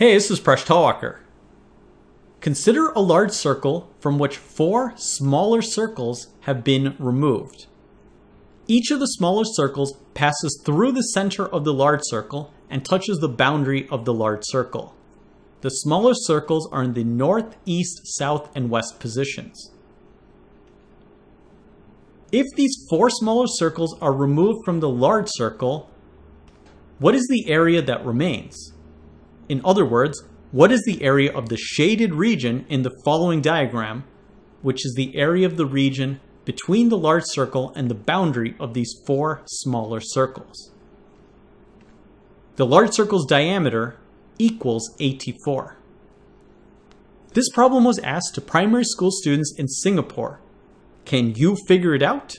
Hey, this is Presh Talwalkar. Consider a large circle from which four smaller circles have been removed. Each of the smaller circles passes through the center of the large circle and touches the boundary of the large circle. The smaller circles are in the north, east, south, and west positions. If these four smaller circles are removed from the large circle, what is the area that remains? In other words, what is the area of the shaded region in the following diagram, which is the area of the region between the large circle and the boundary of these four smaller circles? The large circle's diameter equals 84. This problem was asked to primary school students in Singapore. Can you figure it out?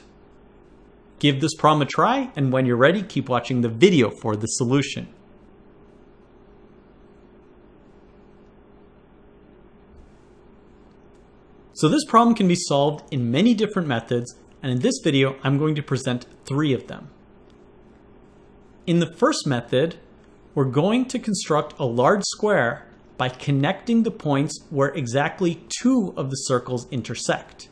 Give this problem a try, and when you're ready, keep watching the video for the solution. So this problem can be solved in many different methods, and in this video, I'm going to present three of them. In the first method, we're going to construct a large square by connecting the points where exactly two of the circles intersect.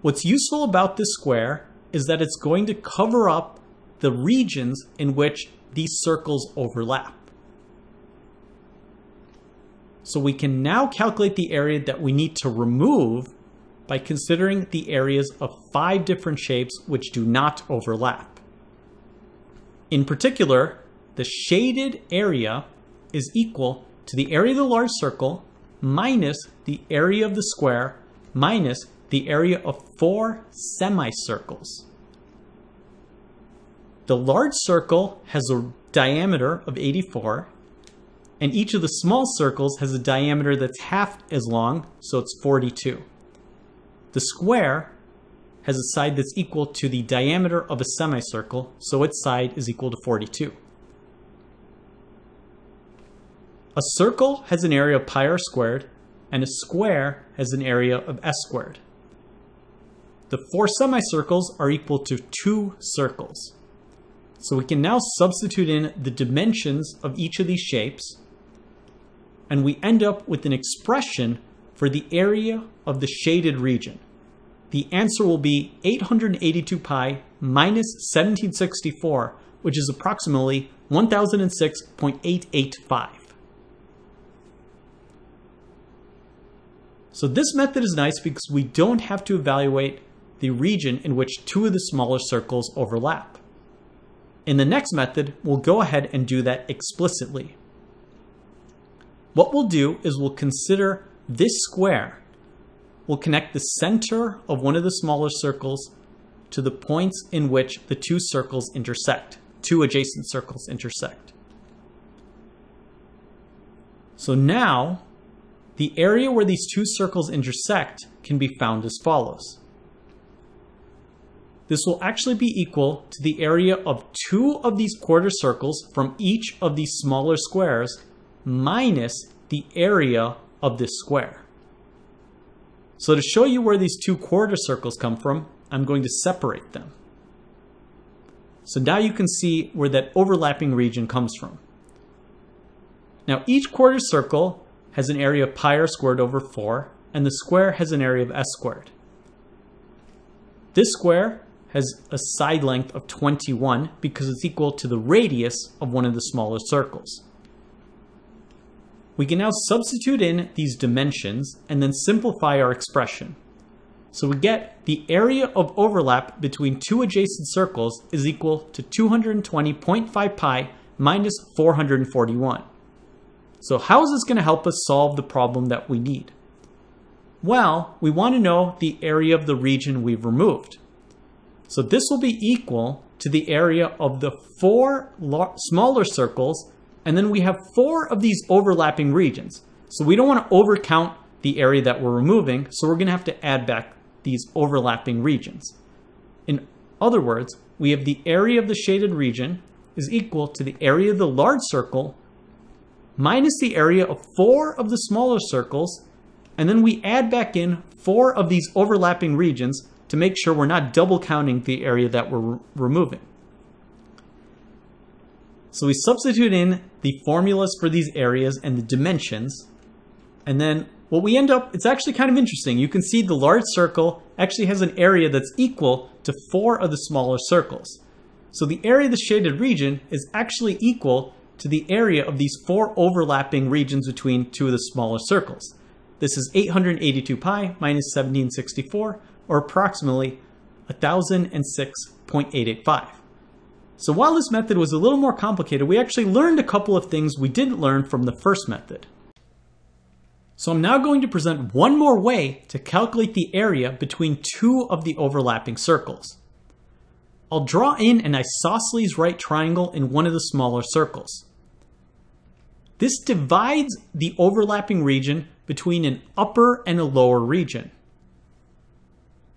What's useful about this square is that it's going to cover up the regions in which these circles overlap. So we can now calculate the area that we need to remove by considering the areas of five different shapes which do not overlap. In particular, the shaded area is equal to the area of the large circle minus the area of the square minus the area of four semicircles. The large circle has a diameter of 84 and each of the small circles has a diameter that's half as long, so it's 42. The square has a side that's equal to the diameter of a semicircle, so its side is equal to 42. A circle has an area of pi r squared, and a square has an area of s squared. The four semicircles are equal to two circles. So we can now substitute in the dimensions of each of these shapes and we end up with an expression for the area of the shaded region. The answer will be 882 pi minus 1764, which is approximately 1006.885. So this method is nice because we don't have to evaluate the region in which two of the smaller circles overlap. In the next method, we'll go ahead and do that explicitly. What we'll do is we'll consider this square. We'll connect the center of one of the smaller circles to the points in which the two circles intersect, two adjacent circles intersect. So now, the area where these two circles intersect can be found as follows. This will actually be equal to the area of two of these quarter circles from each of these smaller squares minus the area of this square. So to show you where these two quarter circles come from, I'm going to separate them. So now you can see where that overlapping region comes from. Now each quarter circle has an area of pi r squared over 4, and the square has an area of s squared. This square has a side length of 21 because it's equal to the radius of one of the smaller circles. We can now substitute in these dimensions and then simplify our expression. So we get the area of overlap between two adjacent circles is equal to 220.5 pi minus 441. So how is this going to help us solve the problem that we need? Well, we want to know the area of the region we've removed. So this will be equal to the area of the four smaller circles and then we have four of these overlapping regions. So we don't want to overcount the area that we're removing, so we're going to have to add back these overlapping regions. In other words, we have the area of the shaded region is equal to the area of the large circle minus the area of four of the smaller circles, and then we add back in four of these overlapping regions to make sure we're not double counting the area that we're removing. So we substitute in the formulas for these areas and the dimensions. And then what we end up, it's actually kind of interesting. You can see the large circle actually has an area that's equal to four of the smaller circles. So the area of the shaded region is actually equal to the area of these four overlapping regions between two of the smaller circles. This is 882 pi minus 1764, or approximately 1006.885. So while this method was a little more complicated, we actually learned a couple of things we didn't learn from the first method. So I'm now going to present one more way to calculate the area between two of the overlapping circles. I'll draw in an isosceles right triangle in one of the smaller circles. This divides the overlapping region between an upper and a lower region.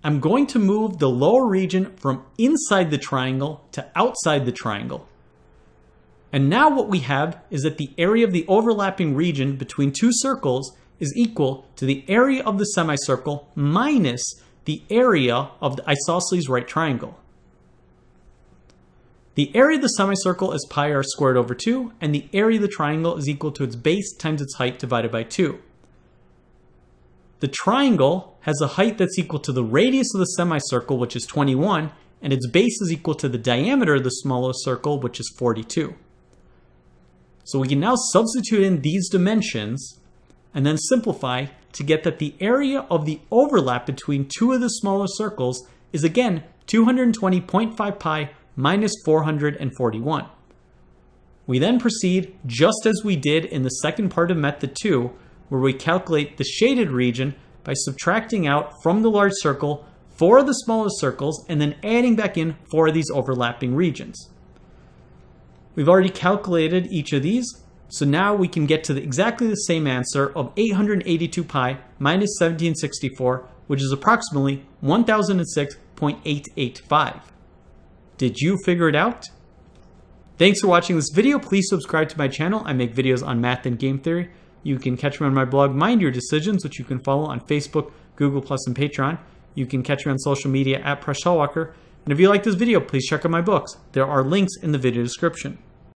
I'm going to move the lower region from inside the triangle to outside the triangle. And now what we have is that the area of the overlapping region between two circles is equal to the area of the semicircle minus the area of the isosceles right triangle. The area of the semicircle is pi r squared over 2, and the area of the triangle is equal to its base times its height divided by 2. The triangle has a height that's equal to the radius of the semicircle, which is 21, and its base is equal to the diameter of the smallest circle, which is 42. So we can now substitute in these dimensions and then simplify to get that the area of the overlap between two of the smaller circles is again 220.5 pi minus 441. We then proceed just as we did in the second part of method 2, where we calculate the shaded region by subtracting out from the large circle four of the smallest circles and then adding back in four of these overlapping regions. We've already calculated each of these, so now we can get to the, exactly the same answer of 882 pi minus 1764, which is approximately 1006.885. Did you figure it out? Thanks for watching this video. Please subscribe to my channel. I make videos on math and game theory. You can catch me on my blog, Mind Your Decisions, which you can follow on Facebook, Google+, and Patreon. You can catch me on social media at Presh And if you like this video, please check out my books. There are links in the video description.